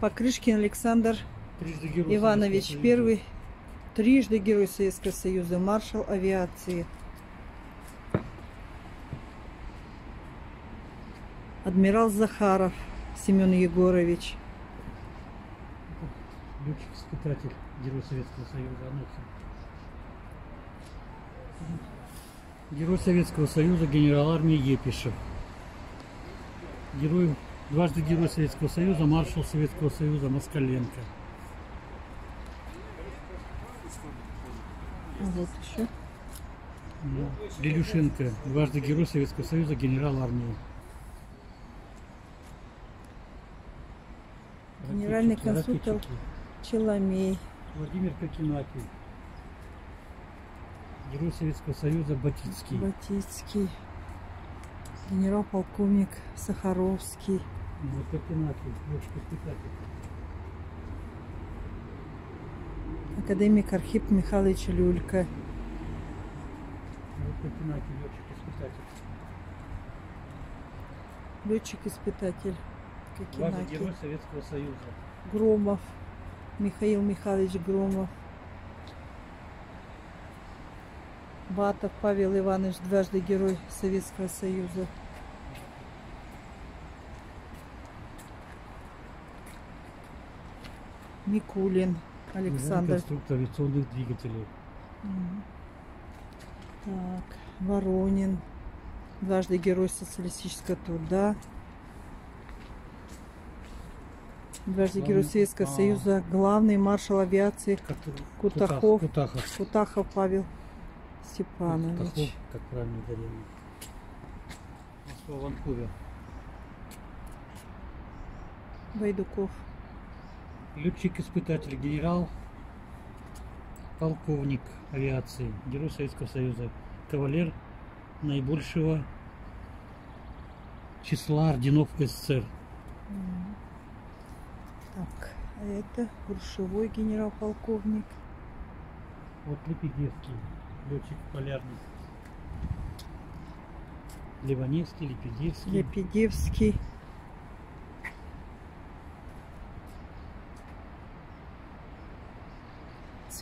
Покрышкин Александр Иванович первый, трижды Герой Советского Союза, маршал авиации. Адмирал Захаров Семен Егорович. Летчик-испытатель Герой Советского Союза Анохин. Герой Советского Союза генерал армии Епишев. Герой, дважды Герой Советского Союза, маршал Советского Союза Москаленко. Вот еще. Ну, Лилюшенко, дважды Герой Советского Союза, генерал армии. Генеральный ракетчики. Челомей. Владимир Кокинаки. Герой Советского Союза Батицкий. Батицкий. Генерал-полковник Сахаровский. Вот Кокинаки, летчик-испытатель. Академик Архип Михайлович Люлька. Вот Кокинаки, летчик-испытатель. Летчик-испытатель. Дважды Кокенаки. Герой Советского Союза. Громов. Михаил Михайлович Громов. Батов Павел Иванович, дважды Герой Советского Союза. Микулин Александр. Конструктор авиационных двигателей. Так, Воронин. Дважды Герой Социалистического труда. Дважды Герой Советского а. Союза. Главный маршал авиации Который- Кутахов. Кутахов. Кутахов Павел Кутахов, Степанович. как правильно ударение. Москва, Ванкувер. Байдуков. Летчик-испытатель, генерал, полковник авиации, Герой Советского Союза, кавалер наибольшего числа орденов СССР. Так, а это Буршевой генерал-полковник. Вот Лепедевский, летчик полярный. Ливаневский, Лепедевский. Лепедевский.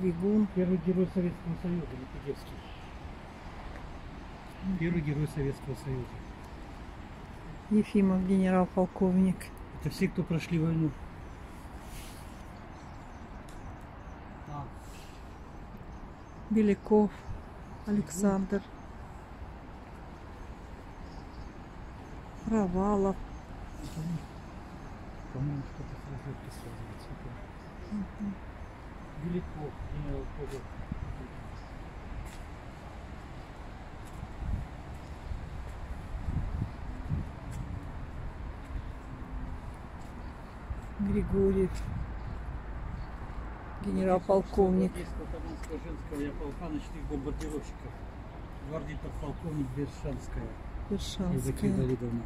Цвигун. Первый герой Советского Союза, Лепедевский. Первый герой Советского Союза. Ефимов генерал-полковник. Это все, кто прошли войну. А, Беляков. Александр. Провалов. по-моему, что-то с разведкой связывается. Это Беляков, генерал Козов. Григорьев. Генерал-полковник. Женского авиаполка ночных бомбардировщиков. Гвардии подполковник Бершанская. Евдокия Вершанская. Давидовна.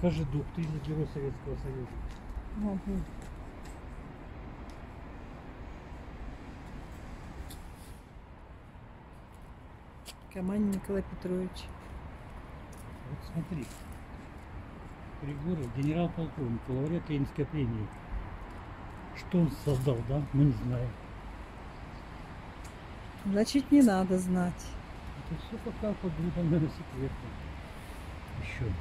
Кожедуб, ты или герой Советского Союза. Ага. Каманин Николай Петрович. Вот смотри. Григорьев, генерал-полковник, лауреат Ленинской премии. Что он создал, да? Мы не знаем. Значит, не надо знать. Это все пока под секретно. Еще.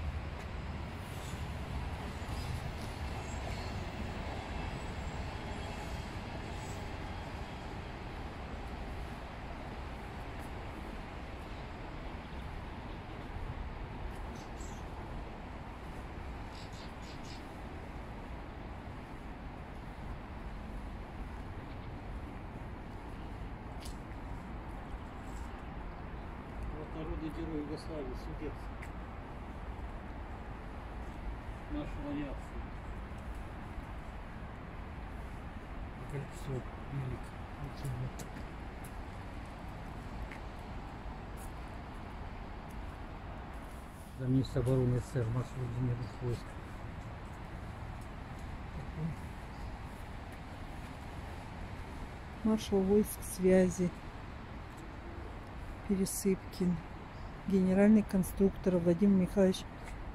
Вот народный герой Югославии, судец. Маршал авиации. Кольцо, велик. Отсюда. Замминистра обороны СССР, маршал инженерных войск. Маршал войск связи. Пересыпкин. Генеральный конструктор Владимир Михайлович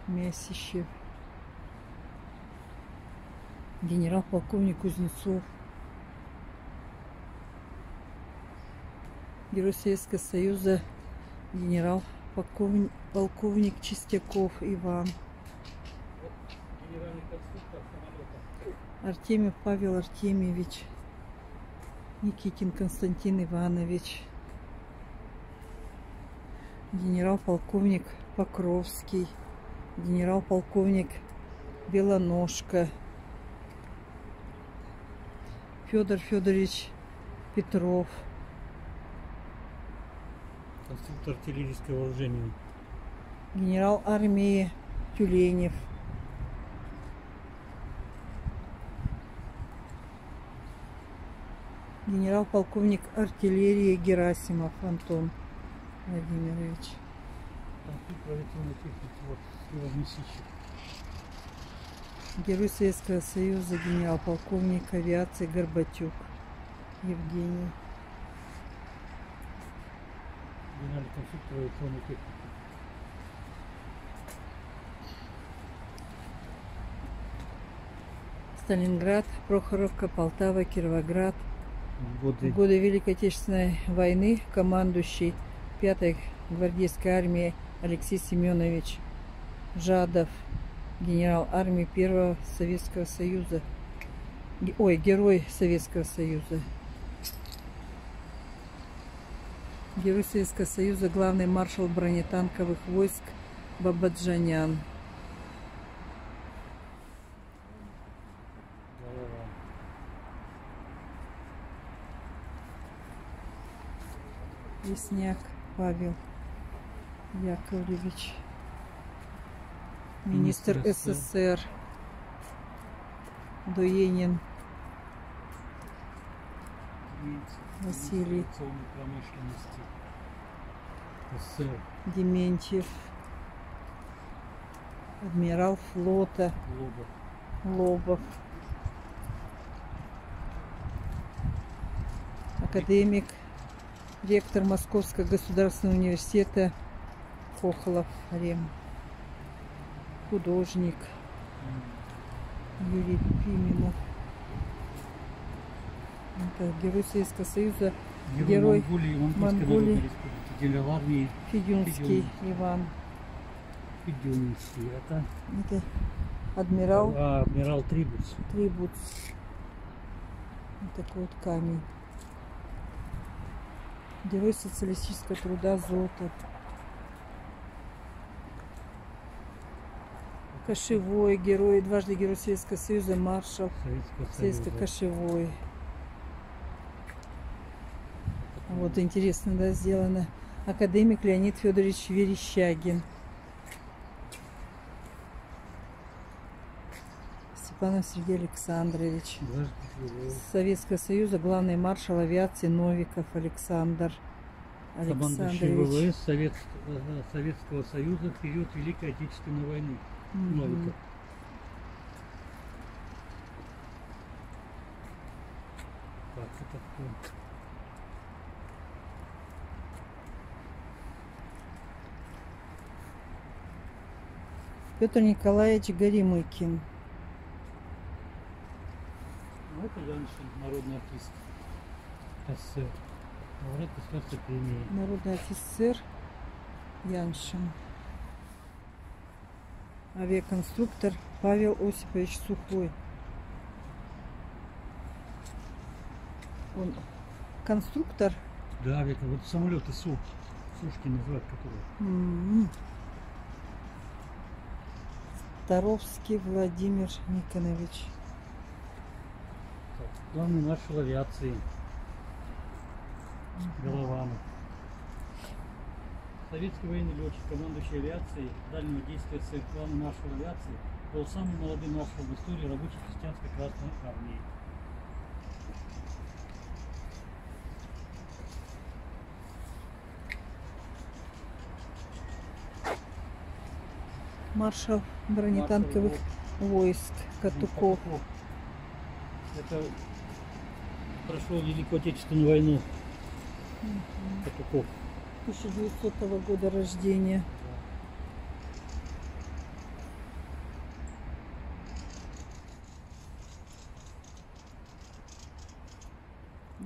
Мясищев. Генерал-полковник Кузнецов. Герой Советского Союза генерал-полковник полковник Чистяков Иван. Артемьев Павел Артемьевич. Никитин Константин Иванович. Генерал-полковник Покровский. Генерал-полковник Белоножка. Федор Федорович Петров. Конструктор артиллерийского вооружения. Генерал армии Тюленев. Генерал-полковник артиллерии Герасимов Антон Владимирович. Конструктор авиационной техники. Вот, силовносильщик. Герой Советского Союза, генерал-полковник авиации Горбатюк Евгений. Генеральный конструктор авиационной техники. Сталинград, Прохоровка, Полтава, Кировоград. Годы. В годы Великой Отечественной войны командующий 5-й гвардейской армии Алексей Семенович Жадов, генерал армии Первого Советского Союза. Ой, герой Советского Союза. Герой Советского Союза, главный маршал бронетанковых войск Бабаджанян. Голова. Павел Яковлевич. Министр Министр СССР. Дуенин Василий. СССР. Дементьев. Адмирал флота Лобов. Лобов. Академик, ректор Московского государственного университета Хохлов Рем. Художник Юрий Пименов. Это герой Советского Союза Герой, Герой Монголии, Монголии. Генерал армии Федюнский. Иван. Федюнский. Это Это адмирал а, адмирал Трибус. Трибуц. Вот такой вот камень. Герой социалистического труда Золото. Кошевой герой, дважды герой Советского Союза, маршал Советского. Кошевой. Вот интересно, да, сделано. Академик Леонид Федорович Верещагин. Степанов Сергей Александрович. Советского Союза главный маршал авиации Новиков Александр Александрович. ВВС Совет- э, Советского Союза в период Великой Отечественной войны. Мгм. Новиков. Так, это кто? Петр Николаевич Горемыкин. Это Яншин, народный артист. СССР. Лауреат государственной премии. Народный офицер Яншин. Авиаконструктор Павел Осипович Сухой. Он конструктор. Да, Вика, вот самолеты Су. Сушки называют, которые. М. Таровский Владимир Никонович. Главный маршал авиации. Голованов. Советский военный летчик, командующий авиацией дальнего действия СССР, главный маршал авиации, был самым молодым маршалом в истории рабочей крестьянской Красной Армии. Маршал бронетанковых войск. Катуков. Это прошел Великую Отечественную войну. Угу. Петухов. 1900 -го года рождения. Да.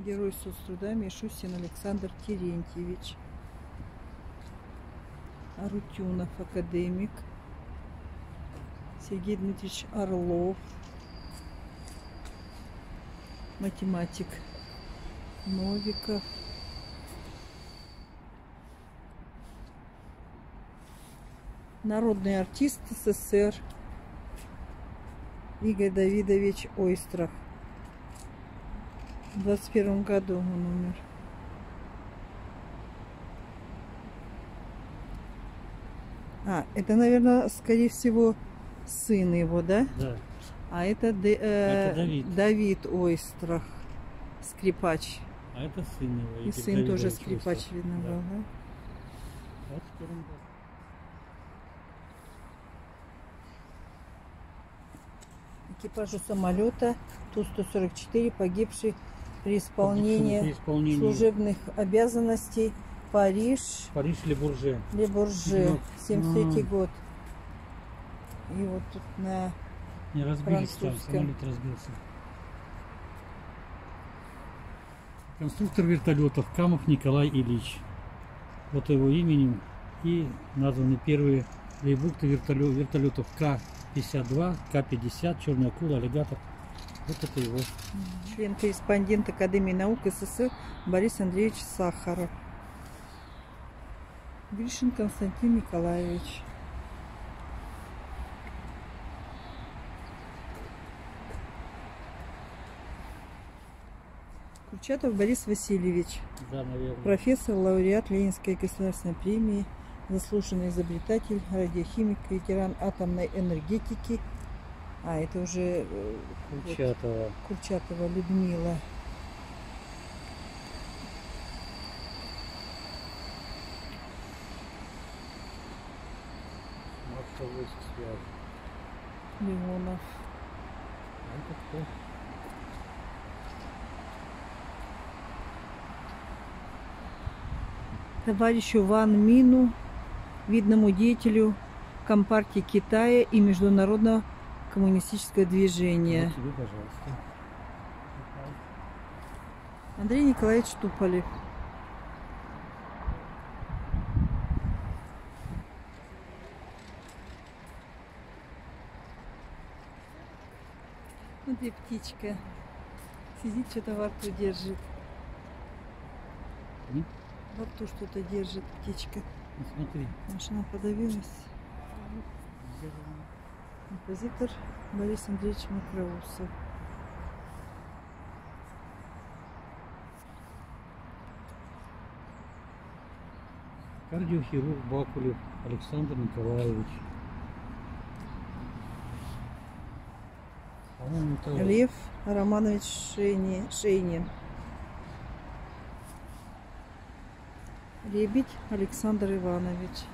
Герой соцтруда Мишусин Александр Терентьевич. Арутюнов, академик. Сергей Дмитриевич Орлов. Математик Новиков. Народный артист СССР Игорь Давидович Ойстрах. В 21 году он умер. А, это, наверное, скорее всего, сын его, да? Да. А это, Д- э, Это Давид. Давид Ойстрах, скрипач. А это сын его. И сын тоже Давидович скрипач, Остров. видно, Да. был, да? 21 год. Экипажу самолета Ту-144, погибший при При исполнении исполнении служебных обязанностей Париж, Париж Ле-Бурже. Ле-Бурже, Вот. 73 А. год. И вот тут на Не разбились там, самолет разбился. Конструктор вертолетов Камов Николай Ильич. Вот его именем и названы первые лейбукты вертоле- вертолетов К-52, К-50, Черная акула, аллигатор. Вот это его. член-корреспондент Академии наук СССР Борис Андреевич Сахаров. Гришин Константин Николаевич. Курчатов Борис Васильевич. Да, наверное. Профессор, лауреат Ленинской государственной премии, заслуженный изобретатель, радиохимик, ветеран атомной энергетики. А, это уже э, вот Курчатова. Курчатова Людмила. Леонов. А это кто? Товарищу Ван Мину, видному деятелю Компартии Китая и Международного коммунистического движения. Вот тебе, пожалуйста. Андрей Николаевич Туполев. Смотри, птичка. Сидит, что-то во рту держит. М? Во рту что-то держит птичка. Ну, смотри. Она подавилась. Композитор Борис Андреевич Макроусов. Кардиохирург Бакулев Александр Николаевич. Лев Романович Шейни- Шейнин. Лебедь Александр Иванович.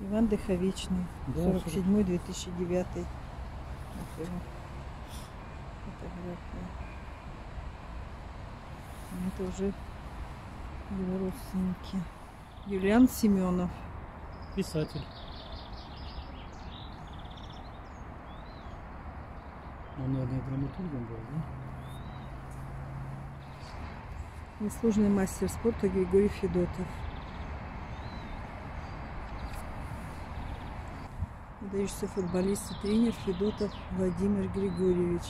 Иван Дыховичный. Да, 47-2009. Вот его фотография. Это уже его родственники. Юлиан Семенов. писатель. Он, наверное, драматургом был, да? Заслуженный мастер спорта Григорий Федотов. Выдающийся футболист и тренер Федотов Владимир Григорьевич.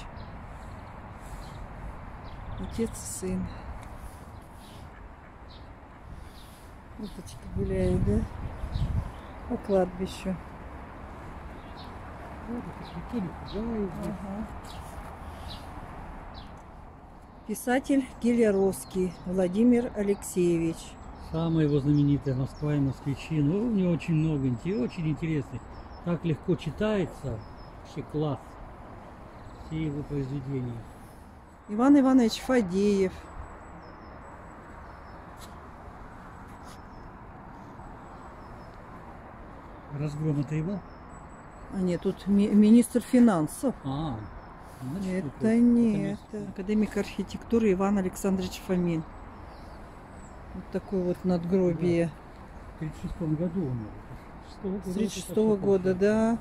Отец и сын. Уточки гуляют, да? По кладбищу. Ага. Писатель Гелеровский Владимир Алексеевич. Самая его знаменитая Москва и москвичи. Ну, у него очень много, очень интересных. Так легко читается. Вообще класс. Все его произведения. Иван Иванович Фадеев. Разгром это его? А нет, тут ми- министр финансов. А, значит, Это не это. Академик архитектуры Иван Александрович Фомин. Вот такое вот надгробие. В 36 году умер. С 36 года. С 36 года, да.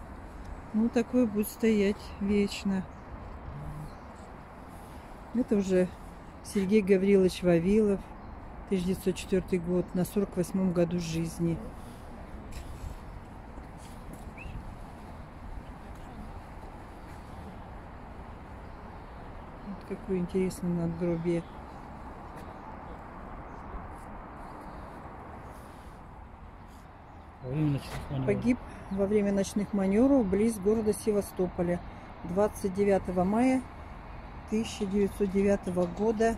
Ну, такое будет стоять вечно. Это уже Сергей Гаврилович Вавилов, 1904 год, на 48 году жизни. Вот какое интересное надгробие. Погиб во время ночных маневров близ города Севастополя 29 мая 1909 года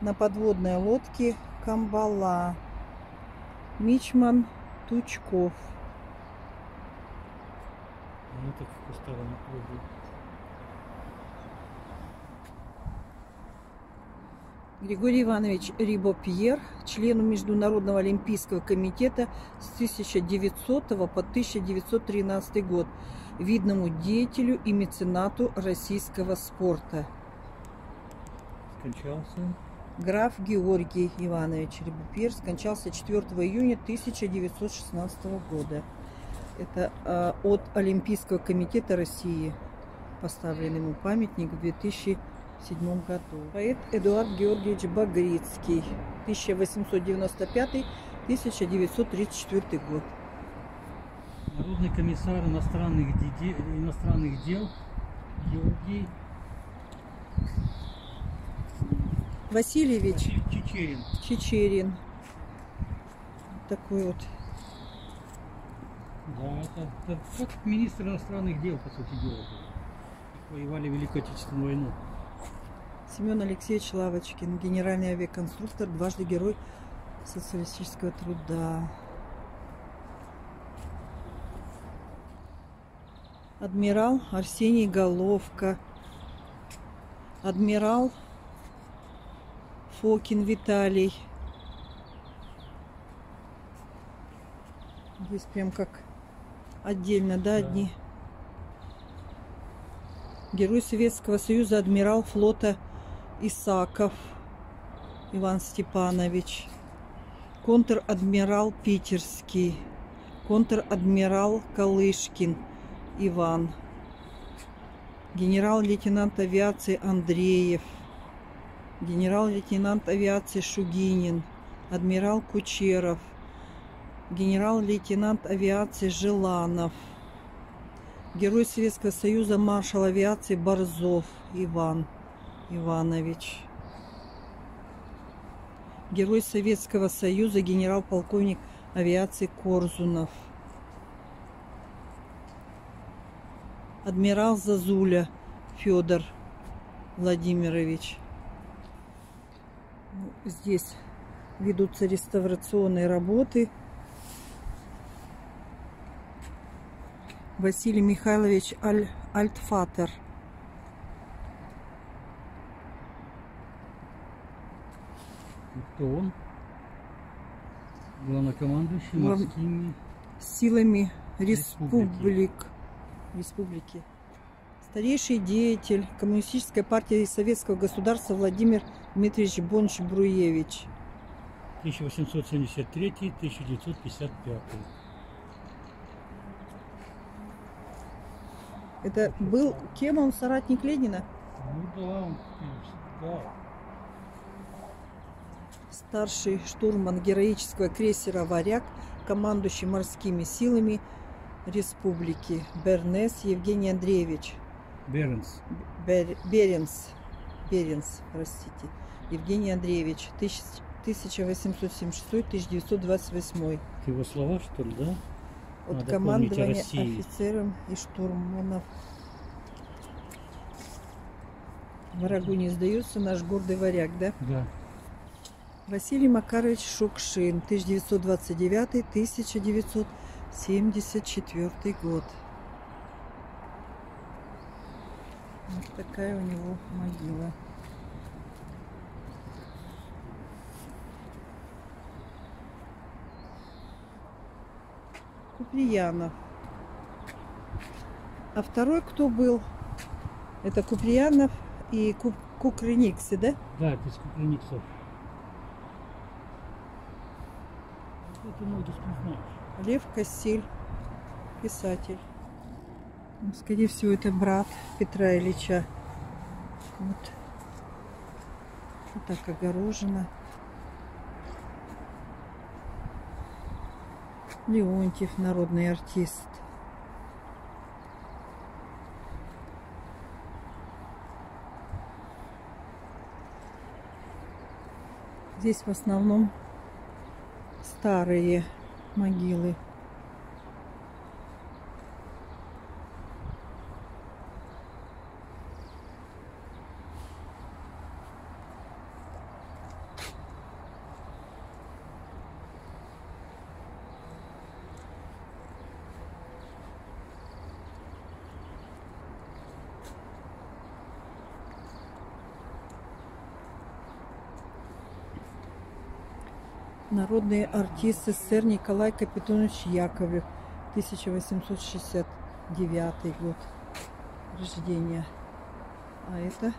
на подводной лодке Камбала. Мичман Тучков. Ну, так на Григорий Иванович Рибо-Пьер, члену Международного олимпийского комитета с 1900 по 1913 год, видному деятелю и меценату российского спорта. Скончался. Граф Георгий Иванович Рибо-Пьер скончался 4 июня 1916 года. Это э, от Олимпийского комитета России поставлен ему памятник в 2007 году. Поэт Эдуард Георгиевич Багрицкий, 1895-1934 год. Народный комиссар иностранных, де- иностранных дел Георгий Васильевич Чечерин. Чечерин. Такой вот. Да, это, это как министр иностранных дел, по сути дела. Воевали в Великую Отечественную войну. Семен Алексеевич Лавочкин, генеральный авиаконструктор, дважды герой социалистического труда. Адмирал Арсений Головка. Адмирал Фокин Виталий. Здесь прям как отдельно, да, одни. Герой Советского Союза, адмирал флота Исаков Иван Степанович. Контр-адмирал Питерский. Контр-адмирал Калышкин Иван. Генерал-лейтенант авиации Андреев. Генерал-лейтенант авиации Шугинин. Адмирал Кучеров. Генерал-лейтенант авиации Желанов. Герой Советского Союза, маршал авиации Борзов Иван Иванович. Герой Советского Союза, генерал-полковник авиации Корзунов. Адмирал Зазуля Федор Владимирович. Ну, Здесь ведутся реставрационные работы. Василий Михайлович Аль, Альтфатер. И Кто он? Главнокомандующий Глав- морскими. Силами Республики. республик. Республики. Старейший деятель Коммунистической партии Советского государства Владимир Дмитриевич Бонч-Бруевич. 1873-1955. Это был кем он соратник Ленина? Ну да, он, да. Старший штурман героического крейсера «Варяг», командующий морскими силами Республики Бернес Евгений Андреевич. Бернс. Бер- Беренс, Беренс, простите, Евгений Андреевич, тысяч- 1876-1928. Это его слова, что ли, да? От Надо командования офицером и штурманов. Врагу не сдается наш гордый варяг, да? Да. Василий Макарович Шукшин, 1929-1974 год. Вот такая у него могила. Куприянов. А второй кто был? Это Куприянов и Ку- Кукрыниксы, да? Да, это из Куприниксов. Это многих не знаешь. Лев Косиль, писатель. Ну, Скорее всего, это брат Петра Ильича. Вот Вот так огорожено. Леонтьев, народный артист. Здесь в основном старые могилы. Народный артист СССР Николай Капитонович Яковлев, 1869 год рождения. А это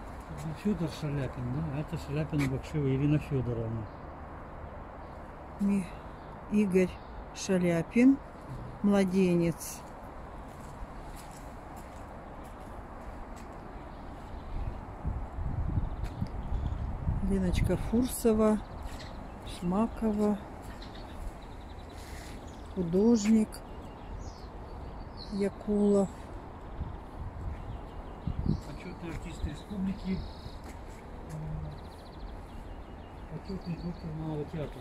Федор Шаляпин, да? А это Шаляпина Бакшева Ирина Федоровна. Игорь Шаляпин, младенец. Леночка Фурсова, Шмакова, художник Якулов. Почетный артист республики. Почетный доктор малого театра.